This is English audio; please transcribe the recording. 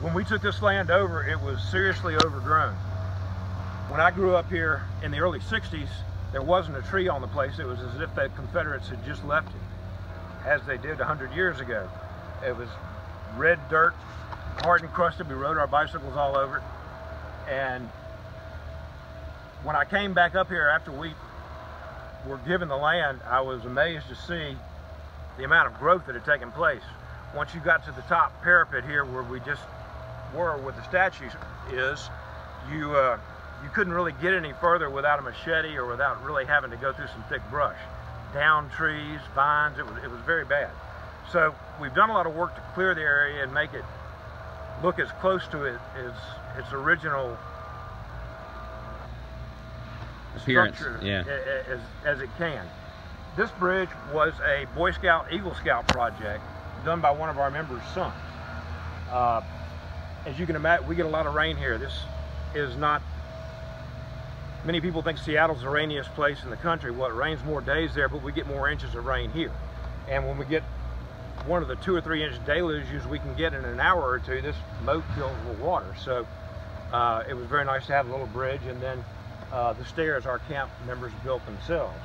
when we took this land over, it was seriously overgrown. When I grew up here in the early 60s, there wasn't a tree on the place. It was as if the Confederates had just left it, as they did 100 years ago. It was red dirt, hard and crusted. We rode our bicycles all over it. And when I came back up here after we were given the land, I was amazed to see the amount of growth that had taken place. Once you got to the top parapet here where we just were where the statue is, you uh, you couldn't really get any further without a machete or without really having to go through some thick brush. Down trees, vines, it was, it was very bad. So we've done a lot of work to clear the area and make it look as close to it as its original Appearance, structure yeah. as, as it can. This bridge was a Boy Scout, Eagle Scout project done by one of our members' sons. Uh, as you can imagine, we get a lot of rain here. This is not, many people think Seattle's the rainiest place in the country. Well, it rains more days there, but we get more inches of rain here. And when we get one of the two or three inch deluges we can get in an hour or two, this moat fills with water. So uh, it was very nice to have a little bridge and then uh, the stairs our camp members built themselves.